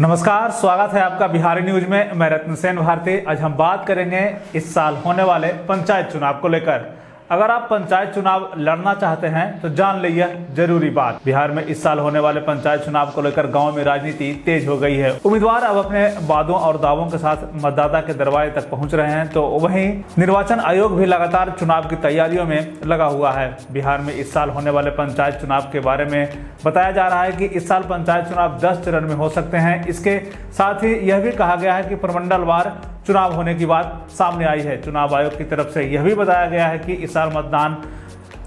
नमस्कार, स्वागत है आपका बिहारी न्यूज़ में। मैं रत्न सेन भारती। आज हम बात करेंगे इस साल होने वाले पंचायत चुनाव को लेकर। अगर आप पंचायत चुनाव लड़ना चाहते हैं तो जान लीजिए, ज़रूरी बात। बिहार में इस साल होने वाले पंचायत चुनाव को लेकर गाँव में राजनीति तेज हो गई है। उम्मीदवार अब अपने वादों और दावों के साथ मतदाता के दरवाजे तक पहुँच रहे हैं तो वहीं निर्वाचन आयोग भी लगातार चुनाव की तैयारियों में लगा हुआ है। बिहार में इस साल होने वाले पंचायत चुनाव के बारे में बताया जा रहा है कि इस साल पंचायत चुनाव दस चरण में हो सकते हैं। इसके साथ ही यह भी कहा गया है कि प्रमंडलवार चुनाव होने की बात सामने आई है। चुनाव आयोग की तरफ़ से यह भी बताया गया है कि इस साल मतदान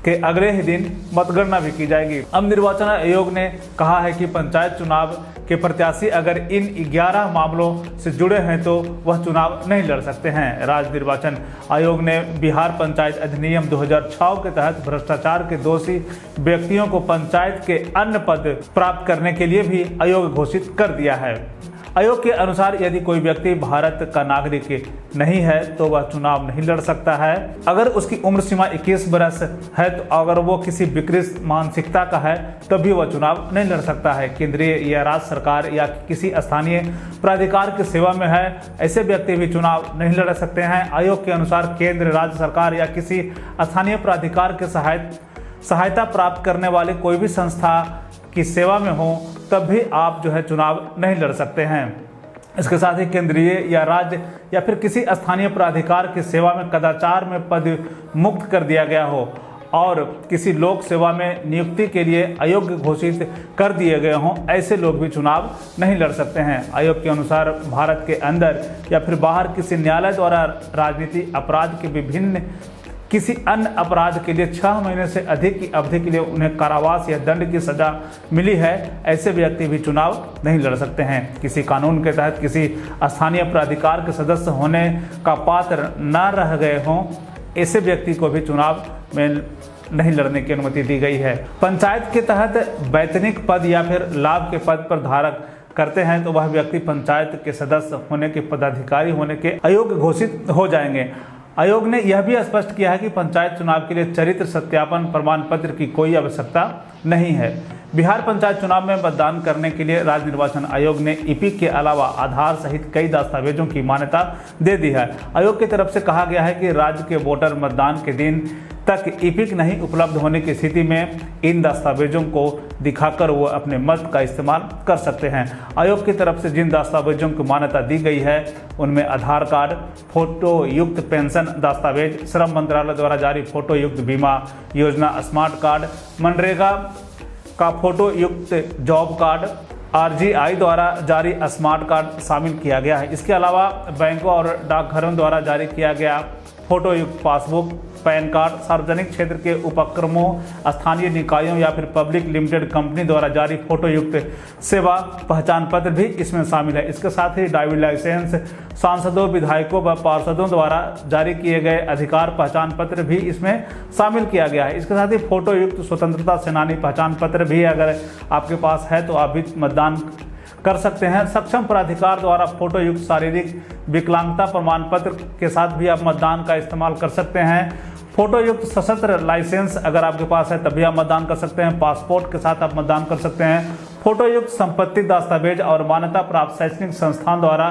के अगले ही दिन मतगणना भी की जाएगी। अब निर्वाचन आयोग ने कहा है कि पंचायत चुनाव के प्रत्याशी अगर इन 11 मामलों से जुड़े हैं तो वह चुनाव नहीं लड़ सकते हैं। राज्य निर्वाचन आयोग ने बिहार पंचायत अधिनियम 2006 के तहत भ्रष्टाचार के दोषी व्यक्तियों को पंचायत के अन्य पद प्राप्त करने के लिए भी आयोग घोषित कर दिया है। आयोग के अनुसार यदि कोई व्यक्ति भारत का नागरिक नहीं है तो वह चुनाव नहीं लड़ सकता है। अगर उसकी उम्र सीमा 21 वर्ष है तो अगर वो किसी विकृत मानसिकता का है तब तो भी वह चुनाव नहीं लड़ सकता है। केंद्रीय या राज्य सरकार या किसी स्थानीय प्राधिकार की सेवा में है, ऐसे व्यक्ति भी चुनाव नहीं लड़ सकते हैं। आयोग के अनुसार केंद्र, राज्य सरकार या किसी स्थानीय प्राधिकार के सहायता सहायता प्राप्त करने वाले कोई भी संस्था की सेवा में हो तब भी आप जो है चुनाव नहीं लड़ सकते हैं। इसके साथ ही केंद्रीय या राज्य या फिर किसी स्थानीय प्राधिकार की सेवा में कदाचार में पद मुक्त कर दिया गया हो और किसी लोक सेवा में नियुक्ति के लिए अयोग्य घोषित कर दिए गए हों, ऐसे लोग भी चुनाव नहीं लड़ सकते हैं। आयोग के अनुसार भारत के अंदर या फिर बाहर किसी न्यायालय द्वारा राजनीति अपराध के विभिन्न किसी अन्य अपराध के लिए छह महीने से अधिक की अवधि के लिए उन्हें कारावास या दंड की सजा मिली है। ऐसे व्यक्ति भी चुनाव नहीं लड़ सकते हैं। किसी कानून के तहत किसी स्थानीय प्राधिकार के सदस्य होने का पात्र न रह गए हों, ऐसे व्यक्ति को भी चुनाव में नहीं लड़ने की अनुमति दी गई है। पंचायत के तहत वैतनिक पद या फिर लाभ के पद पर धारक करते हैं तो वह व्यक्ति पंचायत के सदस्य होने के पदाधिकारी होने के अयोग्य घोषित हो जाएँगे। आयोग ने यह भी स्पष्ट किया है कि पंचायत चुनाव के लिए चरित्र सत्यापन प्रमाण पत्र की कोई आवश्यकता नहीं है। बिहार पंचायत चुनाव में मतदान करने के लिए राज्य निर्वाचन आयोग ने ईपिक के अलावा आधार सहित कई दस्तावेजों की मान्यता दे दी है। आयोग की तरफ़ से कहा गया है कि राज्य के वोटर मतदान के दिन तक ईपिक नहीं उपलब्ध होने की स्थिति में इन दस्तावेजों को दिखाकर वो अपने मत का इस्तेमाल कर सकते हैं। आयोग की तरफ़ से जिन दस्तावेजों को मान्यता दी गई है, उनमें आधार कार्ड फ़ोटो युक्त पेंशन दस्तावेज़, श्रम मंत्रालय द्वारा जारी फ़ोटो युक्त बीमा योजना, स्मार्ट कार्ड, मनरेगा का फ़ोटो युक्त जॉब कार्ड आरजीआई द्वारा जारी स्मार्ट कार्ड शामिल किया गया है। इसके अलावा बैंकों और डाकघरों द्वारा जारी किया गया फ़ोटो युक्त पासबुक पैन कार्ड, सार्वजनिक क्षेत्र के उपक्रमों, स्थानीय निकायों या फिर पब्लिक लिमिटेड कंपनी द्वारा जारी फ़ोटो युक्त सेवा पहचान पत्र भी इसमें शामिल है। इसके साथ ही ड्राइविंग लाइसेंस सांसदों, विधायकों व पार्षदों द्वारा जारी किए गए अधिकार पहचान पत्र भी इसमें शामिल किया गया है। इसके साथ ही फ़ोटो युक्त स्वतंत्रता सेनानी पहचान पत्र भी अगर आपके पास है तो आप भी मतदान कर सकते हैं। सक्षम प्राधिकार द्वारा फ़ोटो युक्त शारीरिक विकलांगता प्रमाण पत्र के साथ भी आप मतदान का इस्तेमाल कर सकते हैं। फ़ोटो युक्त सशस्त्र लाइसेंस अगर आपके पास है तभी आप मतदान कर सकते हैं। पासपोर्ट के साथ आप मतदान कर सकते हैं। फ़ोटो युक्त संपत्ति दस्तावेज़ और मान्यता प्राप्त शैक्षणिक संस्थान द्वारा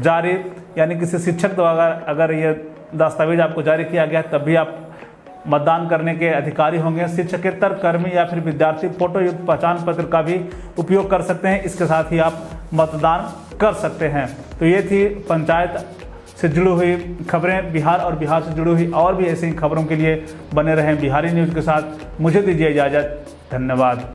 जारी, यानी किसी शिक्षक द्वारा अगर ये दस्तावेज़ आपको जारी किया गया तब भी आप मतदान करने के अधिकारी होंगे। शिक्षकेतर कर्मी या फिर विद्यार्थी फ़ोटो युक्त पहचान पत्र का भी उपयोग कर सकते हैं। इसके साथ ही आप मतदान कर सकते हैं। तो ये थी पंचायत से जुड़ी हुई खबरें बिहार और बिहार से जुड़ी हुई और भी ऐसी खबरों के लिए बने रहें बिहारी न्यूज़ के साथ। मुझे दीजिए इजाज़त। धन्यवाद।